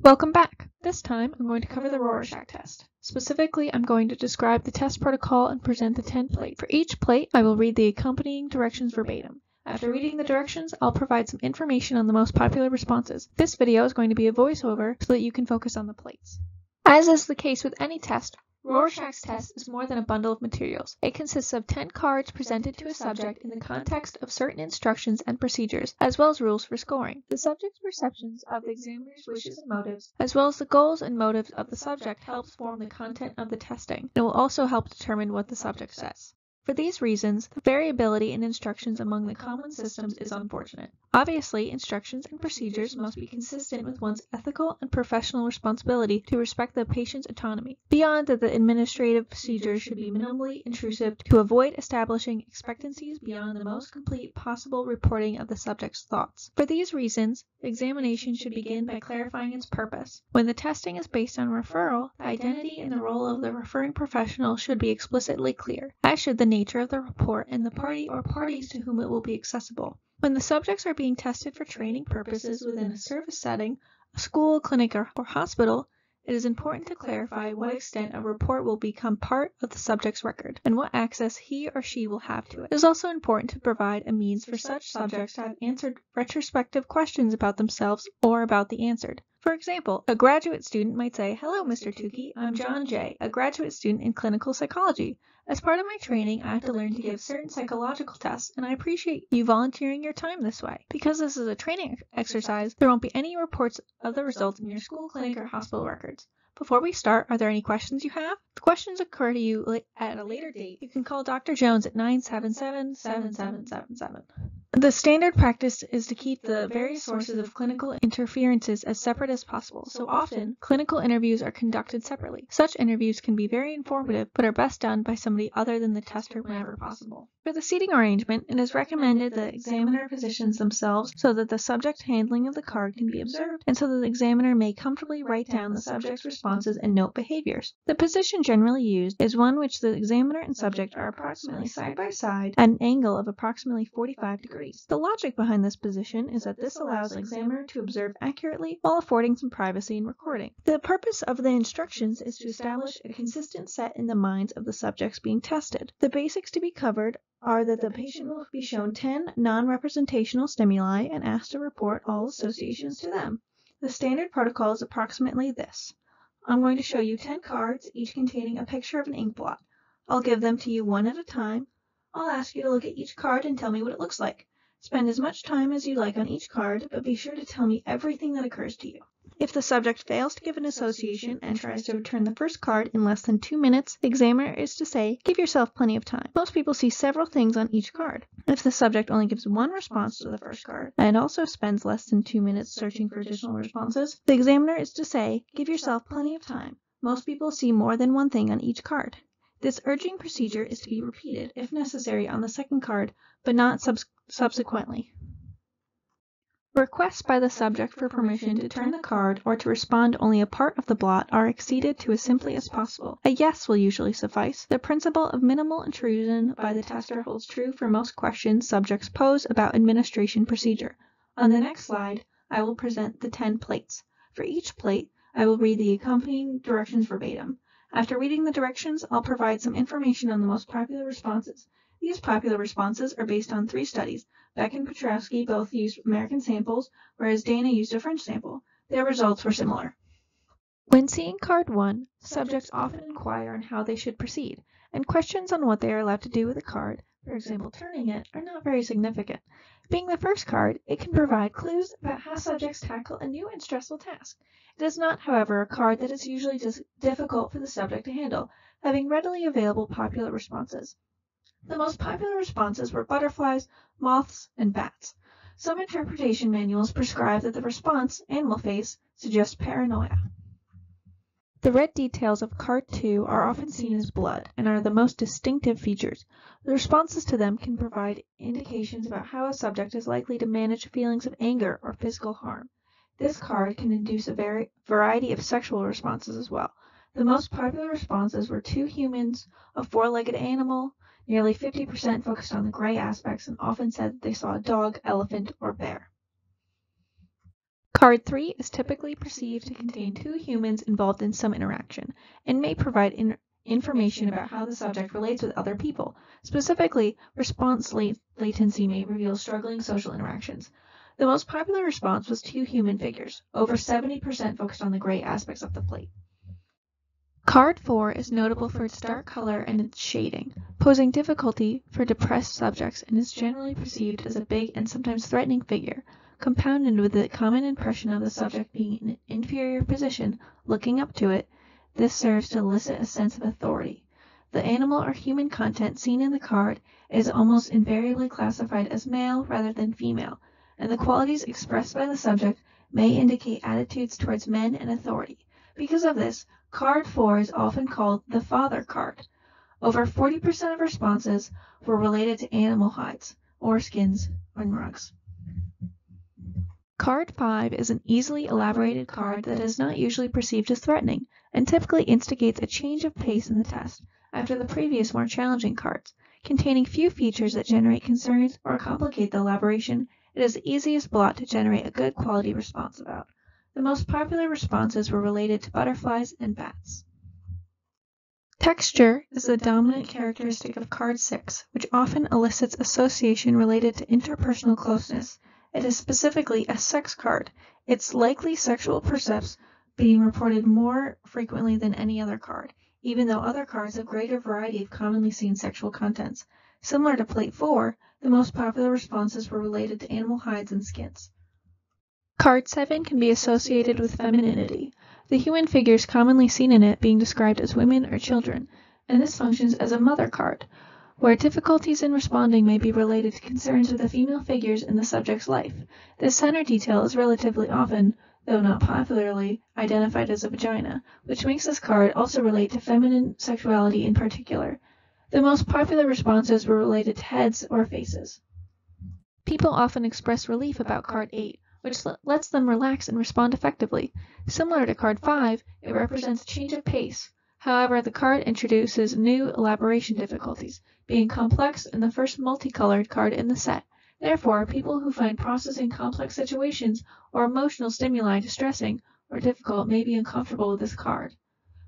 Welcome back! This time I'm going to cover the Rorschach test. Specifically, I'm going to describe the test protocol and present the 10 plates. For each plate, I will read the accompanying directions verbatim. After reading the directions, I'll provide some information on the most popular responses. This video is going to be a voiceover so that you can focus on the plates. As is the case with any test, Rorschach's test is more than a bundle of materials. It consists of 10 cards presented to a subject in the context of certain instructions and procedures, as well as rules for scoring. The subject's perceptions of the examiner's wishes and motives, as well as the goals and motives of the subject helps form the content of the testing. It will also help determine what the subject says. For these reasons, the variability in instructions among the common systems is unfortunate. Obviously, instructions and procedures must be consistent with one's ethical and professional responsibility to respect the patient's autonomy, beyond that the administrative procedures should be minimally intrusive to avoid establishing expectancies beyond the most complete possible reporting of the subject's thoughts. For these reasons, examination should begin by clarifying its purpose. When the testing is based on referral, the identity and the role of the referring professional should be explicitly clear, as should the nature of the report and the party or parties to whom it will be accessible. When the subjects are being tested for training purposes within a service setting, a school, clinic, or, hospital, it is important to clarify what extent a report will become part of the subject's record and what access he or she will have to it. It is also important to provide a means for such subjects to have answered retrospective questions about themselves or about the answered. For example, a graduate student might say, Hello, Mr. Tukey, I'm John Jay, a graduate student in clinical psychology. As part of my training, I have to learn to give certain psychological tests, and I appreciate you volunteering your time this way. Because this is a training exercise, there won't be any reports of the results in your school, clinic, or hospital records. Before we start, are there any questions you have? If questions occur to you at a later date, you can call Dr. Jones at 977 7777. The standard practice is to keep the various sources of clinical interferences as separate as possible, so often clinical interviews are conducted separately. Such interviews can be very informative, but are best done by somebody other than the tester whenever possible. For the seating arrangement, it is recommended that the examiner positions themselves so that the subject handling of the card can be observed and so that the examiner may comfortably write down the subject's responses and note behaviors. The position generally used is one which the examiner and subject are approximately side by side at an angle of approximately 45 degrees. The logic behind this position is that this allows an examiner to observe accurately while affording some privacy in recording. The purpose of the instructions is to establish a consistent set in the minds of the subjects being tested. The basics to be covered are that the patient will be shown 10 non-representational stimuli and asked to report all associations to them. The standard protocol is approximately this. I'm going to show you 10 cards, each containing a picture of an ink blot. I'll give them to you one at a time. I'll ask you to look at each card and tell me what it looks like. Spend as much time as you like on each card, but be sure to tell me everything that occurs to you. If the subject fails to give an association and tries to return the first card in less than two minutes, the examiner is to say, give yourself plenty of time. Most people see several things on each card. If the subject only gives one response to the first card and also spends less than two minutes searching for additional responses, the examiner is to say, give yourself plenty of time. Most people see more than one thing on each card. This urging procedure is to be repeated, if necessary, on the second card, but not subs subsequently. Requests by the subject for permission to turn the card or to respond only a part of the blot are acceded to as simply as possible. A yes will usually suffice. The principle of minimal intrusion by the tester holds true for most questions subjects pose about administration procedure. On the next slide, I will present the 10 plates. For each plate, I will read the accompanying directions verbatim. After reading the directions, I'll provide some information on the most popular responses. These popular responses are based on three studies. Beck and Piotrowski both used American samples, whereas Dana used a French sample. Their results were similar. When seeing card 1, subjects often inquire on how they should proceed, and questions on what they are allowed to do with a card, for example turning it, are not very significant. Being the first card, it can provide clues about how subjects tackle a new and stressful task. It is not, however, a card that is usually just difficult for the subject to handle, having readily available popular responses. The most popular responses were butterflies, moths, and bats. Some interpretation manuals prescribe that the response, animal face, suggests paranoia. The red details of card 2 are often seen as blood and are the most distinctive features. The responses to them can provide indications about how a subject is likely to manage feelings of anger or physical harm. This card can induce a variety of sexual responses as well. The most popular responses were two humans, a four-legged animal, nearly 50% focused on the gray aspects and often said they saw a dog, elephant, or bear. Card 3 is typically perceived to contain two humans involved in some interaction and may provide in information about how the subject relates with other people. Specifically, response latency may reveal struggling social interactions. The most popular response was two human figures. Over 70% focused on the gray aspects of the plate. Card 4 is notable for its dark color and its shading, posing difficulty for depressed subjects and is generally perceived as a big and sometimes threatening figure compounded with the common impression of the subject being in an inferior position, looking up to it, this serves to elicit a sense of authority. The animal or human content seen in the card is almost invariably classified as male rather than female, and the qualities expressed by the subject may indicate attitudes towards men and authority. Because of this, card 4 is often called the father card. Over 40% of responses were related to animal hides, or skins, and rugs. Card 5 is an easily elaborated card that is not usually perceived as threatening, and typically instigates a change of pace in the test after the previous more challenging cards. Containing few features that generate concerns or complicate the elaboration, it is the easiest blot to generate a good quality response about. The most popular responses were related to butterflies and bats. Texture is the dominant characteristic of card 6, which often elicits association related to interpersonal closeness it is specifically a sex card, its likely sexual percepts being reported more frequently than any other card, even though other cards have greater variety of commonly seen sexual contents. Similar to Plate 4, the most popular responses were related to animal hides and skins. Card 7 can be associated with femininity, the human figures commonly seen in it being described as women or children, and this functions as a mother card, where difficulties in responding may be related to concerns with the female figures in the subject's life. This center detail is relatively often, though not popularly, identified as a vagina, which makes this card also relate to feminine sexuality in particular. The most popular responses were related to heads or faces. People often express relief about card 8, which lets them relax and respond effectively. Similar to card 5, it represents a change of pace. However, the card introduces new elaboration difficulties, being complex and the first multicolored card in the set. Therefore, people who find processing complex situations or emotional stimuli distressing or difficult may be uncomfortable with this card.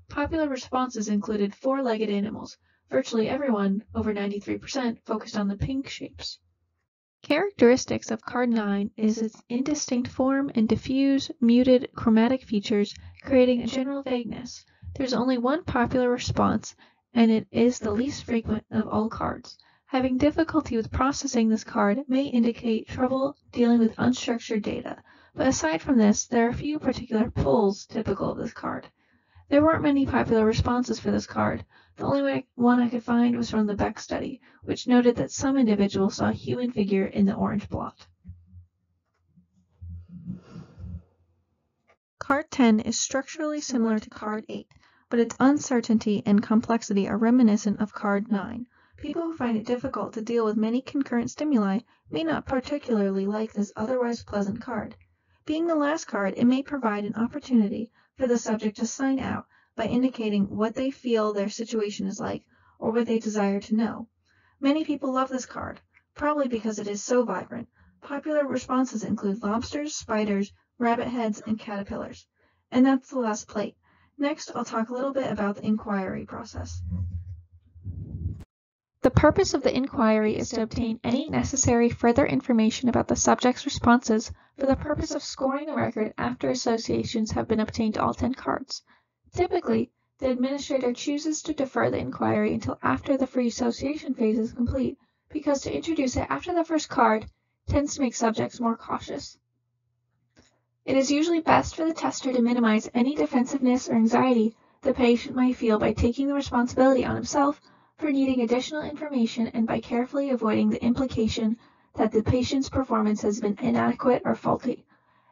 Popular responses included four-legged animals. Virtually everyone, over 93%, focused on the pink shapes. Characteristics of card 9 is its indistinct form and diffuse, muted, chromatic features, creating a general vagueness. There's only one popular response, and it is the least frequent of all cards. Having difficulty with processing this card may indicate trouble dealing with unstructured data, but aside from this, there are few particular pulls typical of this card. There weren't many popular responses for this card. The only one I could find was from the Beck study, which noted that some individuals saw a human figure in the orange blot. Card 10 is structurally similar to card 8, but its uncertainty and complexity are reminiscent of card 9. People who find it difficult to deal with many concurrent stimuli may not particularly like this otherwise pleasant card. Being the last card, it may provide an opportunity for the subject to sign out by indicating what they feel their situation is like or what they desire to know. Many people love this card, probably because it is so vibrant. Popular responses include lobsters, spiders, rabbit heads, and caterpillars. And that's the last plate. Next, I'll talk a little bit about the inquiry process. The purpose of the inquiry is to obtain any necessary further information about the subject's responses for the purpose of scoring the record after associations have been obtained to all 10 cards. Typically, the administrator chooses to defer the inquiry until after the free association phase is complete because to introduce it after the first card tends to make subjects more cautious. It is usually best for the tester to minimize any defensiveness or anxiety the patient might feel by taking the responsibility on himself for needing additional information and by carefully avoiding the implication that the patient's performance has been inadequate or faulty.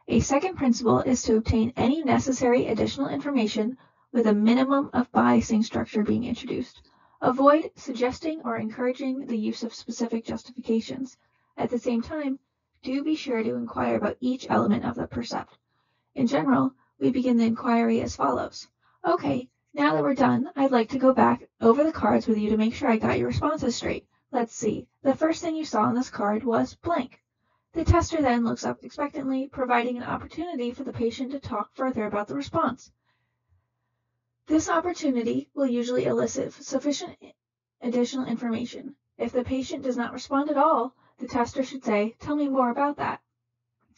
A second principle is to obtain any necessary additional information with a minimum of biasing structure being introduced. Avoid suggesting or encouraging the use of specific justifications. At the same time, do be sure to inquire about each element of the percept. In general, we begin the inquiry as follows. Okay, now that we're done, I'd like to go back over the cards with you to make sure I got your responses straight. Let's see. The first thing you saw on this card was blank. The tester then looks up expectantly, providing an opportunity for the patient to talk further about the response. This opportunity will usually elicit sufficient additional information. If the patient does not respond at all, the tester should say, tell me more about that.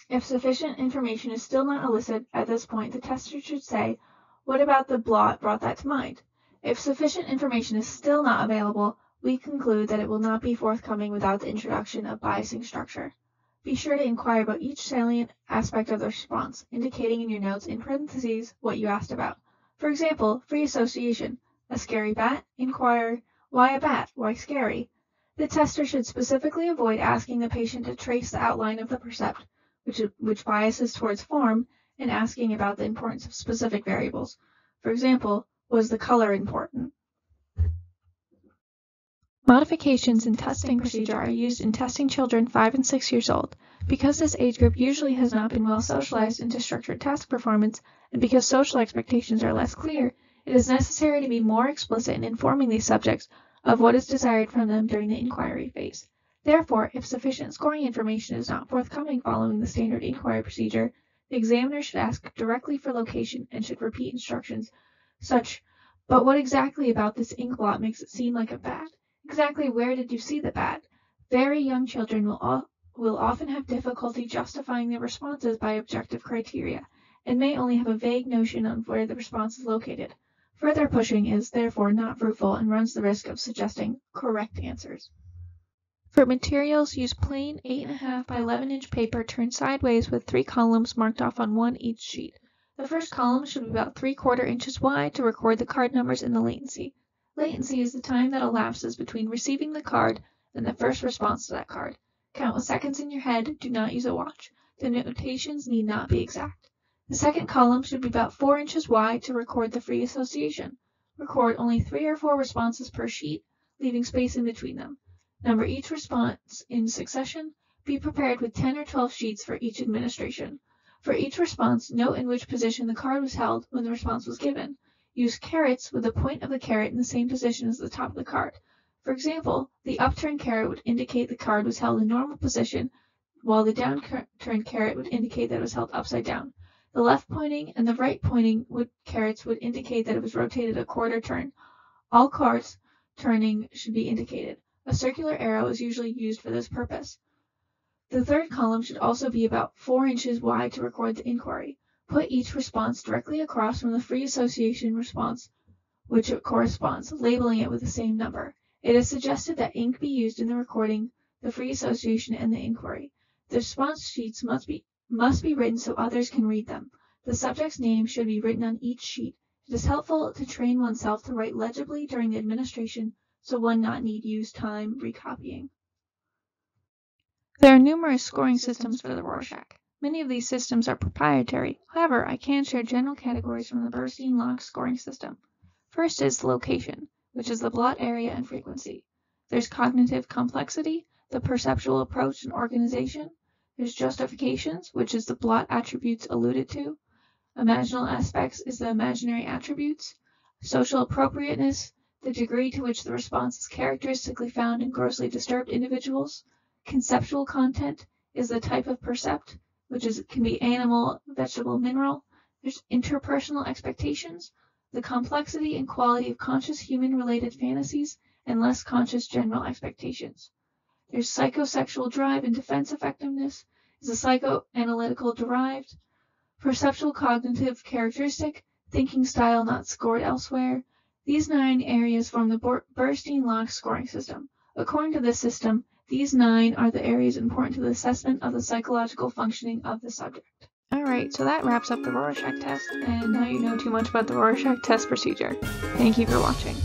If sufficient information is still not elicited at this point, the tester should say, what about the blot brought that to mind? If sufficient information is still not available, we conclude that it will not be forthcoming without the introduction of biasing structure. Be sure to inquire about each salient aspect of the response, indicating in your notes in parentheses what you asked about. For example, free association. A scary bat? Inquire, why a bat? Why scary? The tester should specifically avoid asking the patient to trace the outline of the percept, which, which biases towards form, and asking about the importance of specific variables. For example, was the color important? Modifications in testing procedure are used in testing children 5 and 6 years old. Because this age group usually has not been well socialized into structured task performance, and because social expectations are less clear, it is necessary to be more explicit in informing these subjects of what is desired from them during the inquiry phase. Therefore, if sufficient scoring information is not forthcoming following the standard inquiry procedure, the examiner should ask directly for location and should repeat instructions such, but what exactly about this ink blot makes it seem like a bat? Exactly where did you see the bat? Very young children will, will often have difficulty justifying their responses by objective criteria, and may only have a vague notion of where the response is located. Further pushing is therefore not fruitful and runs the risk of suggesting correct answers. For materials, use plain 8.5 by 11 inch paper turned sideways with three columns marked off on one each sheet. The first column should be about 3 quarter inches wide to record the card numbers and the latency. Latency is the time that elapses between receiving the card and the first response to that card. Count with seconds in your head, do not use a watch. The notations need not be exact. The second column should be about 4 inches wide to record the free association. Record only 3 or 4 responses per sheet, leaving space in between them. Number each response in succession. Be prepared with 10 or 12 sheets for each administration. For each response, note in which position the card was held when the response was given. Use carets with the point of the caret in the same position as the top of the card. For example, the upturned caret would indicate the card was held in normal position, while the downturned caret would indicate that it was held upside down. The left pointing and the right pointing would, carets would indicate that it was rotated a quarter turn. All cards turning should be indicated. A circular arrow is usually used for this purpose. The third column should also be about 4 inches wide to record the inquiry. Put each response directly across from the free association response which it corresponds, labeling it with the same number. It is suggested that ink be used in the recording the free association and the inquiry. The response sheets must be must be written so others can read them. The subject's name should be written on each sheet. It is helpful to train oneself to write legibly during the administration so one not need use time recopying. There are numerous scoring systems for the Rorschach. Many of these systems are proprietary. However, I can share general categories from the Bernstein-Lach scoring system. First is location, which is the blot area and frequency. There's cognitive complexity, the perceptual approach and organization. There's justifications, which is the blot attributes alluded to. Imaginal aspects is the imaginary attributes. Social appropriateness, the degree to which the response is characteristically found in grossly disturbed individuals. Conceptual content is the type of percept which is can be animal, vegetable, mineral. There's interpersonal expectations, the complexity and quality of conscious human related fantasies, and less conscious general expectations. There's psychosexual drive and defense effectiveness is a psychoanalytical derived, perceptual cognitive characteristic, thinking style not scored elsewhere. These nine areas form the Bernstein-Lach scoring system. According to this system, these nine are the areas important to the assessment of the psychological functioning of the subject. Alright, so that wraps up the Rorschach test, and now you know too much about the Rorschach test procedure. Thank you for watching.